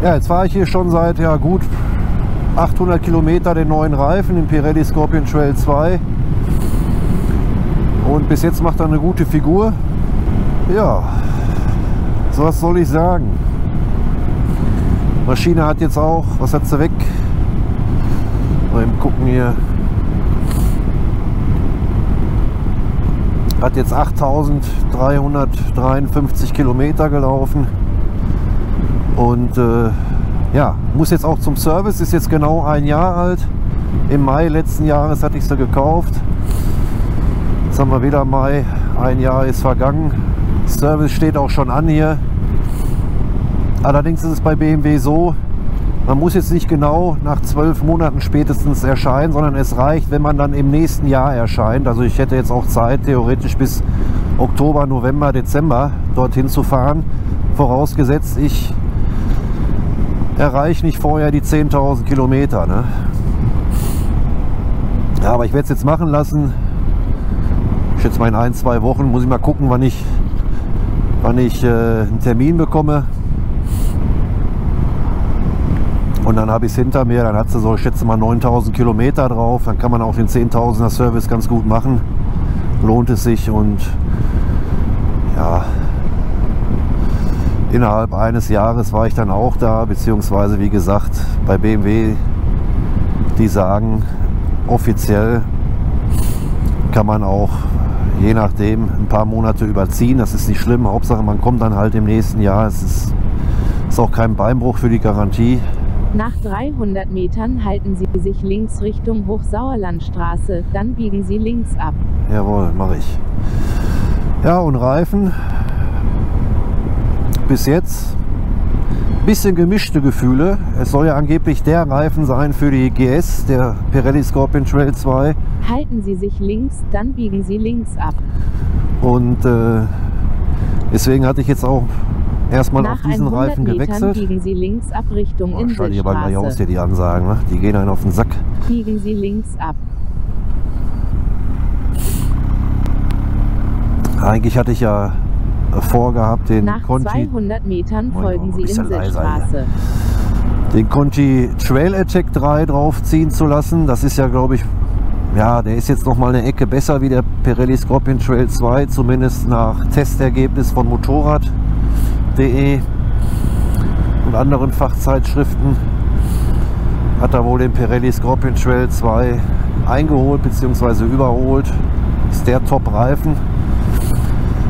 Ja, jetzt fahre ich hier schon seit ja gut 800 Kilometer den neuen Reifen, den Pirelli Scorpion Trail 2. Und bis jetzt macht er eine gute Figur. Ja, so was soll ich sagen. Maschine hat jetzt auch, was hat sie weg? Mal eben gucken hier. Hat jetzt 8353 Kilometer gelaufen. Und äh, ja, muss jetzt auch zum Service, ist jetzt genau ein Jahr alt. Im Mai letzten Jahres hatte ich sie gekauft. Jetzt haben wir wieder Mai, ein Jahr ist vergangen. Service steht auch schon an hier. Allerdings ist es bei BMW so, man muss jetzt nicht genau nach zwölf Monaten spätestens erscheinen, sondern es reicht, wenn man dann im nächsten Jahr erscheint. Also ich hätte jetzt auch Zeit, theoretisch bis Oktober, November, Dezember dorthin zu fahren. Vorausgesetzt, ich erreiche nicht vorher die 10.000 Kilometer. Ne? Ja, aber ich werde es jetzt machen lassen. Ich schätze mal in ein, zwei Wochen muss ich mal gucken, wann ich, wann ich äh, einen Termin bekomme. Und dann habe ich es hinter mir, dann hat sie so, ich schätze mal 9000 Kilometer drauf. Dann kann man auch den 10.000er Service ganz gut machen. Lohnt es sich und ja, innerhalb eines Jahres war ich dann auch da, beziehungsweise wie gesagt, bei BMW, die sagen, offiziell kann man auch je nachdem ein paar Monate überziehen. Das ist nicht schlimm. Hauptsache, man kommt dann halt im nächsten Jahr. Es ist, ist auch kein Beinbruch für die Garantie. Nach 300 Metern halten Sie sich links Richtung Hochsauerlandstraße, dann biegen Sie links ab. Jawohl, mache ich. Ja, und Reifen. Bis jetzt bisschen gemischte Gefühle. Es soll ja angeblich der Reifen sein für die GS, der Pirelli Scorpion Trail 2. Halten Sie sich links, dann biegen Sie links ab. Und äh, deswegen hatte ich jetzt auch erstmal Nach auf diesen 100 Reifen Metern gewechselt. biegen Sie links ab Richtung Oh, schalte ich aber gleich aus Inselstraße. hier die Ansagen. Ne? Die gehen einen auf den Sack. Biegen Sie links ab. Eigentlich hatte ich ja vorgehabt, den Nach Conti, 200 Metern folgen Sie Inselstraße. den Conti Trail Attack 3 draufziehen zu lassen. Das ist ja, glaube ich, ja, der ist jetzt noch mal eine Ecke besser wie der Pirelli Scorpion Trail 2, zumindest nach Testergebnis von Motorrad.de und anderen Fachzeitschriften. Hat er wohl den Pirelli Scorpion Trail 2 eingeholt bzw. überholt. Ist der Top-Reifen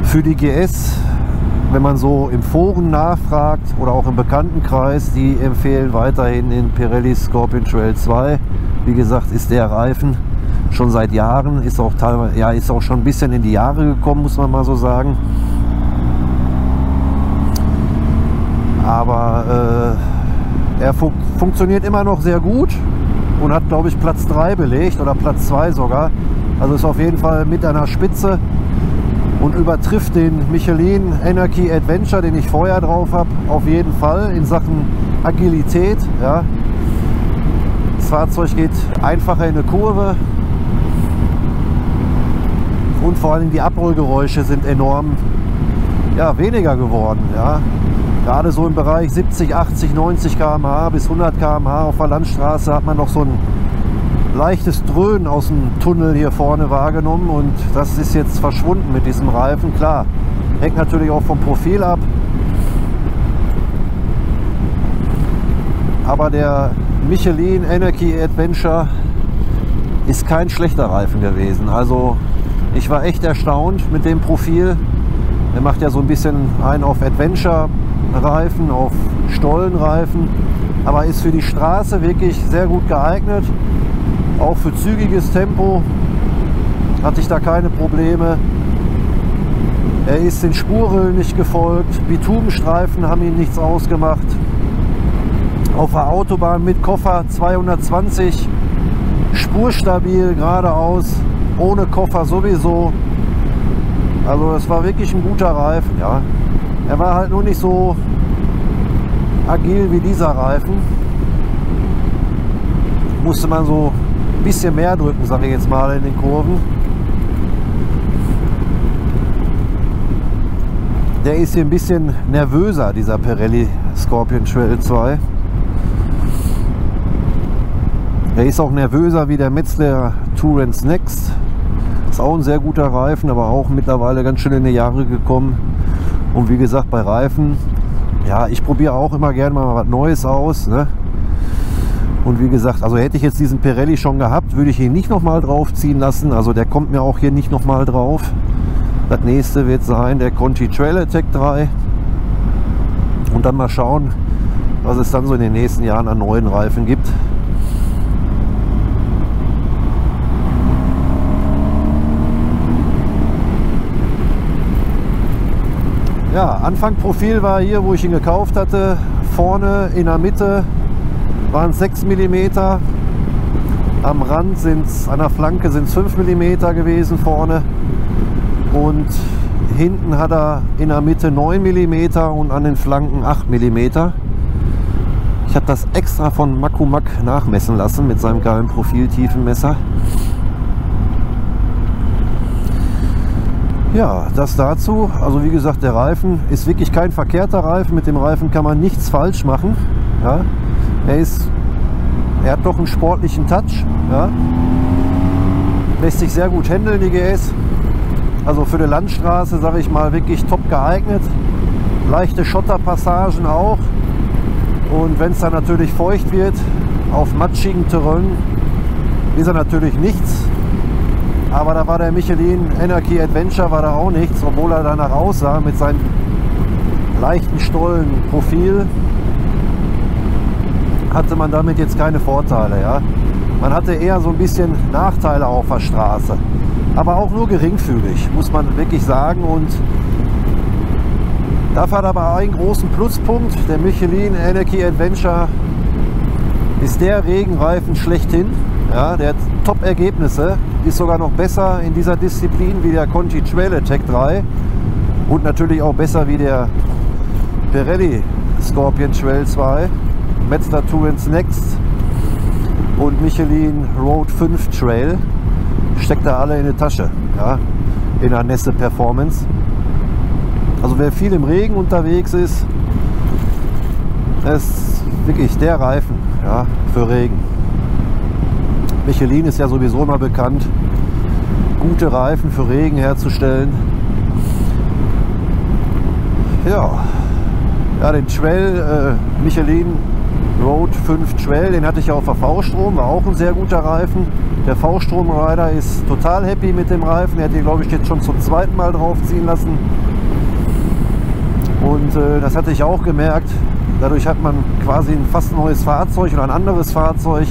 für die GS. Wenn man so im Foren nachfragt oder auch im Bekanntenkreis, die empfehlen weiterhin den Pirelli Scorpion Trail 2. Wie gesagt, ist der Reifen schon seit Jahren, ist auch teilweise, ja, ist auch schon ein bisschen in die Jahre gekommen, muss man mal so sagen. Aber äh, er fun funktioniert immer noch sehr gut und hat, glaube ich, Platz 3 belegt oder Platz 2 sogar. Also ist auf jeden Fall mit einer Spitze und übertrifft den Michelin Anarchy Adventure, den ich vorher drauf habe, auf jeden Fall in Sachen Agilität. Ja. Das Fahrzeug geht einfacher in eine Kurve und vor allem die Abrollgeräusche sind enorm ja, weniger geworden. Ja. Gerade so im Bereich 70, 80, 90 km/h bis 100 km/h auf der Landstraße hat man noch so ein leichtes Dröhnen aus dem Tunnel hier vorne wahrgenommen und das ist jetzt verschwunden mit diesem Reifen. Klar, hängt natürlich auch vom Profil ab. Aber der Michelin Anarchy Adventure ist kein schlechter Reifen gewesen. Also ich war echt erstaunt mit dem Profil. Er macht ja so ein bisschen einen auf Adventure-Reifen, auf Stollenreifen, aber ist für die Straße wirklich sehr gut geeignet. Auch für zügiges Tempo hatte ich da keine Probleme. Er ist den Spurrillen nicht gefolgt. Bitumenstreifen haben ihm nichts ausgemacht. Auf der Autobahn mit Koffer 220, spurstabil geradeaus, ohne Koffer sowieso. Also es war wirklich ein guter Reifen, ja. Er war halt nur nicht so agil wie dieser Reifen. Musste man so ein bisschen mehr drücken, sage ich jetzt mal, in den Kurven. der ist hier ein bisschen nervöser, dieser Pirelli Scorpion Trail 2. Der ist auch nervöser wie der Metzler Tourance Next. Ist auch ein sehr guter Reifen, aber auch mittlerweile ganz schön in die Jahre gekommen. Und wie gesagt, bei Reifen, ja, ich probiere auch immer gerne mal was Neues aus. Ne? Und wie gesagt, also hätte ich jetzt diesen Pirelli schon gehabt, würde ich ihn nicht nochmal drauf ziehen lassen. Also der kommt mir auch hier nicht nochmal drauf. Das nächste wird sein der Conti Trail Attack 3. Und dann mal schauen, was es dann so in den nächsten Jahren an neuen Reifen gibt. Ja, Anfangprofil war hier, wo ich ihn gekauft hatte. Vorne in der Mitte waren es 6 mm. Am Rand sind es, an der Flanke sind es 5 mm gewesen vorne. Und hinten hat er in der Mitte 9 mm und an den Flanken 8 mm. Ich habe das extra von Makumak nachmessen lassen mit seinem geilen Profiltiefenmesser. Ja, das dazu. Also wie gesagt, der Reifen ist wirklich kein verkehrter Reifen. Mit dem Reifen kann man nichts falsch machen. Ja. Er, ist, er hat doch einen sportlichen Touch. Ja. Lässt sich sehr gut handeln, die GS. Also für die Landstraße, sage ich mal, wirklich top geeignet. Leichte Schotterpassagen auch. Und wenn es dann natürlich feucht wird, auf matschigen Terrain, ist er natürlich nichts. Aber da war der Michelin Energy Adventure war da auch nichts, obwohl er danach aussah mit seinem leichten Stollenprofil. Hatte man damit jetzt keine Vorteile. Ja? Man hatte eher so ein bisschen Nachteile auf der Straße. Aber auch nur geringfügig, muss man wirklich sagen. Und dafür hat aber einen großen Pluspunkt. Der Michelin Energy Adventure ist der Regenreifen schlechthin. Ja, der hat Top-Ergebnisse, ist sogar noch besser in dieser Disziplin wie der Conti Trail Attack 3 und natürlich auch besser wie der Pirelli Scorpion Trail 2, Mazda Tourance Next und Michelin Road 5 Trail. Steckt da alle in die Tasche, ja, in der Nässe Performance. Also wer viel im Regen unterwegs ist, ist wirklich der Reifen ja, für Regen. Michelin ist ja sowieso immer bekannt, gute Reifen für Regen herzustellen. Ja, ja den Trail äh, Michelin Road 5 Trail, den hatte ich auf der V-Strom, war auch ein sehr guter Reifen. Der V-Strom-Rider ist total happy mit dem Reifen. Er hat den, glaube ich, jetzt schon zum zweiten Mal draufziehen lassen. Und äh, das hatte ich auch gemerkt. Dadurch hat man quasi ein fast neues Fahrzeug oder ein anderes Fahrzeug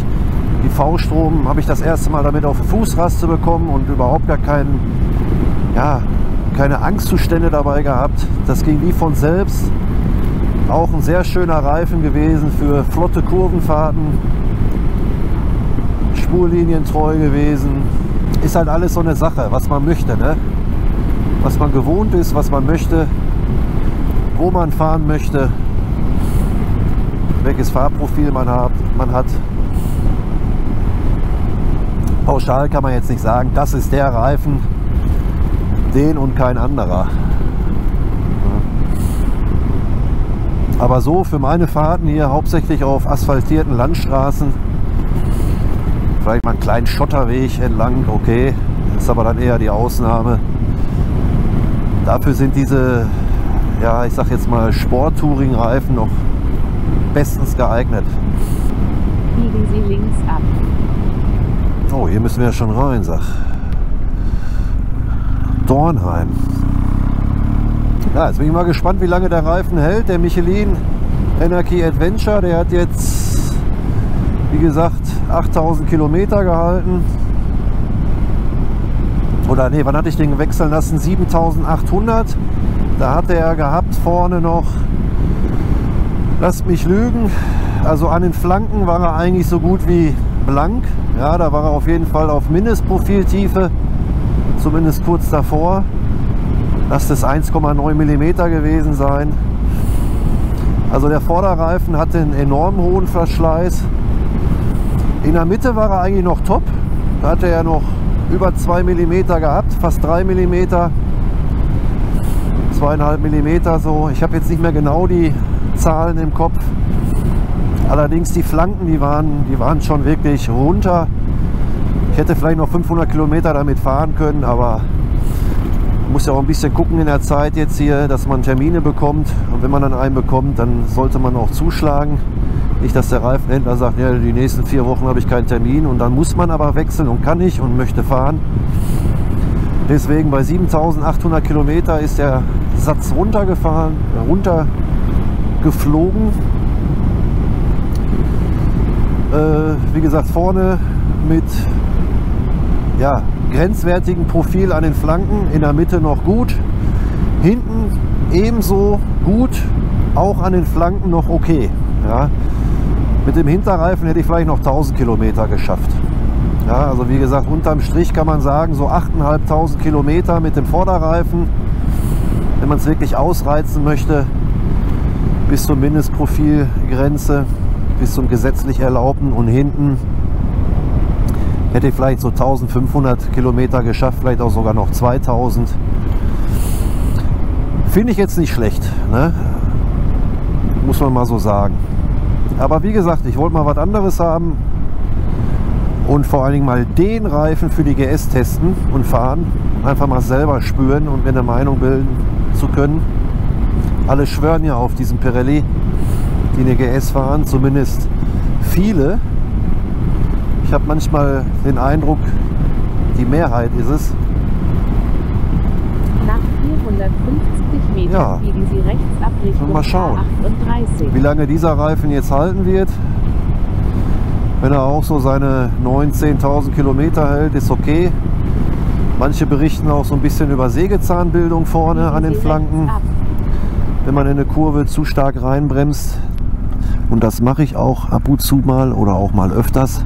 die V-Strom habe ich das erste Mal damit auf Fußraste bekommen und überhaupt gar keinen, ja, keine Angstzustände dabei gehabt. Das ging wie von selbst. Auch ein sehr schöner Reifen gewesen für flotte Kurvenfahrten. Spurlinientreu gewesen. Ist halt alles so eine Sache, was man möchte. Ne? Was man gewohnt ist, was man möchte, wo man fahren möchte, welches Fahrprofil man hat. Man hat pauschal kann man jetzt nicht sagen, das ist der Reifen, den und kein anderer. Aber so für meine Fahrten hier hauptsächlich auf asphaltierten Landstraßen, vielleicht mal einen kleinen Schotterweg entlang, okay, ist aber dann eher die Ausnahme. Dafür sind diese, ja, ich sag jetzt mal Sport-Touring-Reifen noch bestens geeignet. Biegen Sie links ab. Oh, hier müssen wir ja schon rein, sag. Dornheim. Ja, jetzt bin ich mal gespannt, wie lange der Reifen hält. Der Michelin Energy Adventure, der hat jetzt, wie gesagt, 8000 Kilometer gehalten. Oder nee, wann hatte ich den wechseln lassen? 7800. Da hatte er gehabt vorne noch, lasst mich lügen, also an den Flanken war er eigentlich so gut wie blank. Ja, da war er auf jeden Fall auf Mindestprofiltiefe, zumindest kurz davor. Lass das 1,9 mm gewesen sein. Also der Vorderreifen hatte einen enorm hohen Verschleiß. In der Mitte war er eigentlich noch top. Da hatte er noch über 2 mm gehabt, fast 3 mm. zweieinhalb Millimeter so. Ich habe jetzt nicht mehr genau die Zahlen im Kopf. Allerdings die Flanken, die waren, die waren schon wirklich runter. Ich hätte vielleicht noch 500 Kilometer damit fahren können, aber muss ja auch ein bisschen gucken in der Zeit jetzt hier, dass man Termine bekommt. Und wenn man dann einen bekommt, dann sollte man auch zuschlagen. Nicht, dass der Reifenhändler sagt, ja, die nächsten vier Wochen habe ich keinen Termin und dann muss man aber wechseln und kann nicht und möchte fahren. Deswegen bei 7800 Kilometer ist der Satz runtergefahren, runtergeflogen. Äh, wie gesagt, vorne mit ja, grenzwertigem Profil an den Flanken, in der Mitte noch gut. Hinten ebenso gut, auch an den Flanken noch okay. Ja. Mit dem Hinterreifen hätte ich vielleicht noch 1000 Kilometer geschafft. Ja, also wie gesagt, unterm Strich kann man sagen, so 8.500 Kilometer mit dem Vorderreifen, wenn man es wirklich ausreizen möchte, bis zur Mindestprofilgrenze, bis zum gesetzlich Erlaubten und hinten hätte ich vielleicht so 1500 Kilometer geschafft, vielleicht auch sogar noch 2000. Finde ich jetzt nicht schlecht, ne? muss man mal so sagen. Aber wie gesagt, ich wollte mal was anderes haben und vor allen Dingen mal den Reifen für die GS testen und fahren. Einfach mal selber spüren und mir eine Meinung bilden zu können. Alle schwören ja auf diesen Pirelli, die eine GS fahren, zumindest viele. Ich habe manchmal den Eindruck, die Mehrheit ist es. Nach 450 Metern Ja. biegen Sie rechts ab Richtung Mal schauen. A38. Wie lange dieser Reifen jetzt halten wird. Wenn er auch so seine 9.000, 10.000 Kilometer hält, ist okay. Manche berichten auch so ein bisschen über Sägezahnbildung vorne Biegen an den Sie Flanken, wenn man in eine Kurve zu stark reinbremst. Und das mache ich auch ab und zu mal oder auch mal öfters.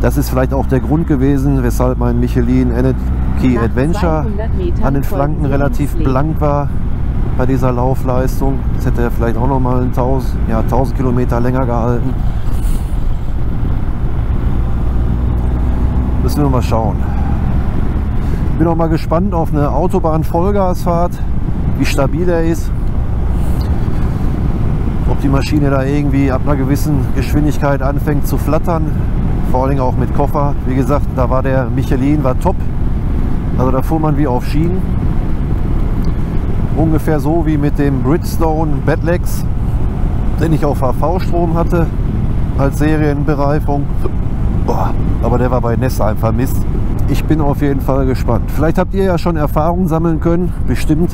Das ist vielleicht auch der Grund gewesen, weshalb mein Michelin Energy Adventure 200 Metern an den Flanken relativ blank war bei dieser Laufleistung. Jetzt hätte er vielleicht auch noch mal 1000, ja, 1000 Kilometer länger gehalten. Müssen wir mal schauen. Bin auch mal gespannt auf eine Autobahn-Vollgasfahrt, wie stabil er ist. Ob die Maschine da irgendwie ab einer gewissen Geschwindigkeit anfängt zu flattern. Vor allen Dingen auch mit Koffer. Wie gesagt, da war der Michelin war top. Also da fuhr man wie auf Schienen. Ungefähr so wie mit dem Bridgestone Bedlex, den ich auf HV-Strom hatte als Serienbereifung. Boah, aber der war bei Nessa einfach Mist. Ich bin auf jeden Fall gespannt. Vielleicht habt ihr ja schon Erfahrungen sammeln können, bestimmt.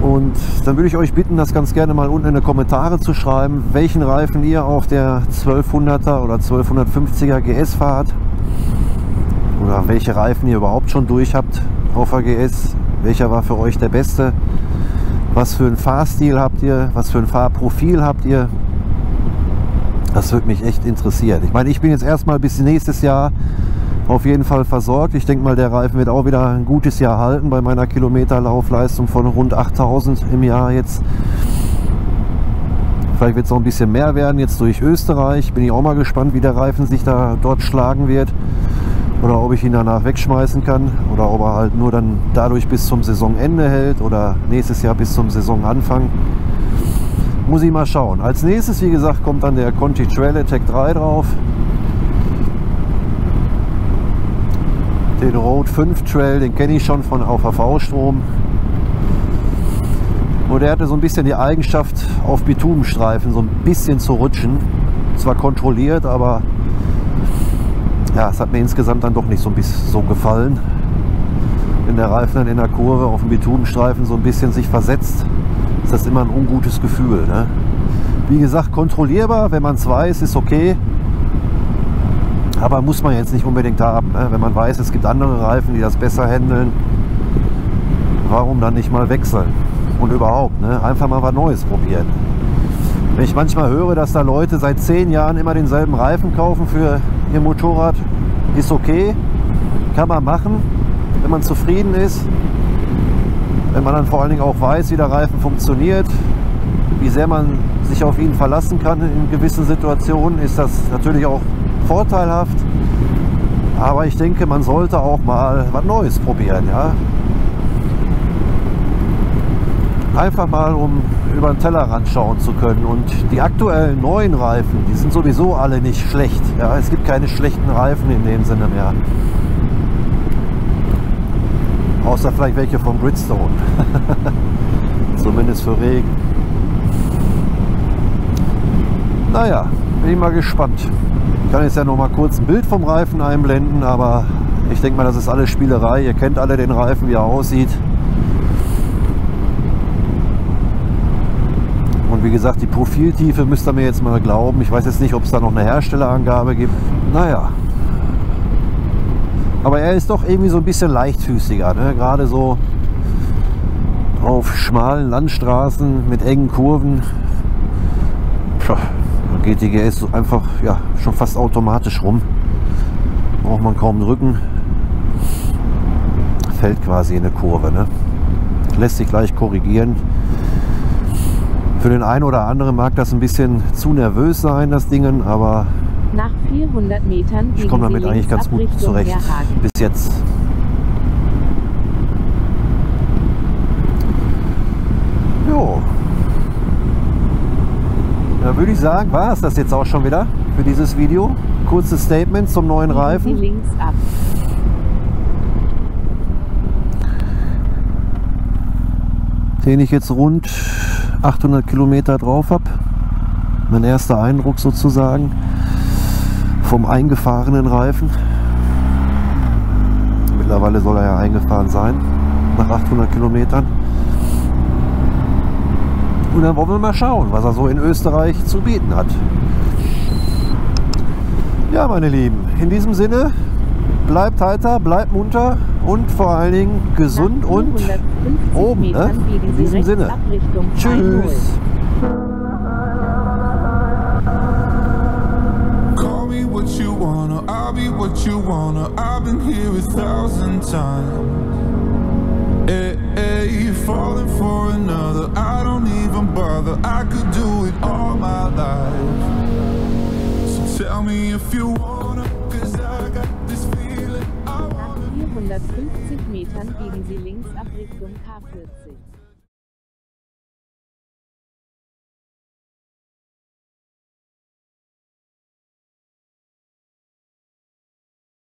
Und dann würde ich euch bitten, das ganz gerne mal unten in die Kommentare zu schreiben, welchen Reifen ihr auf der 1200er oder 1250er GS fahrt. Oder welche Reifen ihr überhaupt schon durch habt auf der GS. Welcher war für euch der beste? Was für einen Fahrstil habt ihr? Was für ein Fahrprofil habt ihr? Das würde mich echt interessieren. Ich meine, ich bin jetzt erstmal bis nächstes Jahr auf jeden Fall versorgt. Ich denke mal, der Reifen wird auch wieder ein gutes Jahr halten bei meiner Kilometerlaufleistung von rund 8000 im Jahr jetzt. Vielleicht wird es noch ein bisschen mehr werden jetzt durch Österreich. Bin ich auch mal gespannt, wie der Reifen sich da dort schlagen wird. Oder ob ich ihn danach wegschmeißen kann. Oder ob er halt nur dann dadurch bis zum Saisonende hält. Oder nächstes Jahr bis zum Saisonanfang. Muss ich mal schauen. Als nächstes, wie gesagt, kommt dann der Conti Trail Attack 3 drauf. Den Road 5 Trail, den kenne ich schon von auf HV-Strom. Und der hatte so ein bisschen die Eigenschaft, auf Bitumenstreifen so ein bisschen zu rutschen. Zwar kontrolliert, aber ja, es hat mir insgesamt dann doch nicht so ein bisschen so gefallen. Wenn der Reifen dann in der Kurve auf dem Bitumenstreifen so ein bisschen sich versetzt, ist das immer ein ungutes Gefühl. Ne? Wie gesagt, kontrollierbar, wenn man es weiß, ist okay. Aber muss man jetzt nicht unbedingt haben. Ne? Wenn man weiß, es gibt andere Reifen, die das besser handeln, warum dann nicht mal wechseln? Und überhaupt, ne? einfach mal was Neues probieren. Wenn ich manchmal höre, dass da Leute seit zehn Jahren immer denselben Reifen kaufen für ihr Motorrad, ist okay, kann man machen, wenn man zufrieden ist. Wenn man dann vor allen Dingen auch weiß, wie der Reifen funktioniert, wie sehr man sich auf ihn verlassen kann in gewissen Situationen, ist das natürlich auch vorteilhaft. Aber ich denke, man sollte auch mal was Neues probieren. Ja? Einfach mal, um über den Tellerrand schauen zu können. Und die aktuellen neuen Reifen, die sind sowieso alle nicht schlecht. Ja, es gibt keine schlechten Reifen in dem Sinne mehr. Außer vielleicht welche von Bridgestone. Zumindest für Regen. Naja, bin ich mal gespannt. Ich kann jetzt ja noch mal kurz ein Bild vom Reifen einblenden, aber ich denke mal, das ist alles Spielerei. Ihr kennt alle den Reifen, wie er aussieht. Und wie gesagt, die Profiltiefe müsst ihr mir jetzt mal glauben. Ich weiß jetzt nicht, ob es da noch eine Herstellerangabe gibt. Naja. Aber er ist doch irgendwie so ein bisschen leichtfüßiger. Ne? Gerade so auf schmalen Landstraßen mit engen Kurven. Puh, geht die GS einfach ja, schon fast automatisch rum. Braucht man kaum drücken. Fällt quasi in eine Kurve. Ne? Lässt sich gleich korrigieren. Für den einen oder anderen mag das ein bisschen zu nervös sein, das Ding, aber Nach 400 Metern ich komme damit eigentlich ganz gut zurecht. Bis jetzt. Da würde ich sagen, war es das jetzt auch schon wieder für dieses Video. Kurzes Statement zum neuen Reifen. links ab. den ich jetzt rund 800 Kilometer drauf habe. Mein erster Eindruck sozusagen vom eingefahrenen Reifen. Mittlerweile soll er ja eingefahren sein, nach 800 Kilometern. Und dann wollen wir mal schauen, was er so in Österreich zu bieten hat. Ja, meine Lieben, in diesem Sinne, bleibt heiter, bleibt munter und vor allen Dingen gesund und 450 oben, ne? In diesem Sinne. Tschüss. Call me what you wanna, I'll be what you wanna. I've been here a thousand times. Hey, hey, falling for another, I even bother. I could do it all my life. So tell me if you wanna, cause I got this feeling. I wanna. 450 Metern biegen Sie links ab Richtung K40.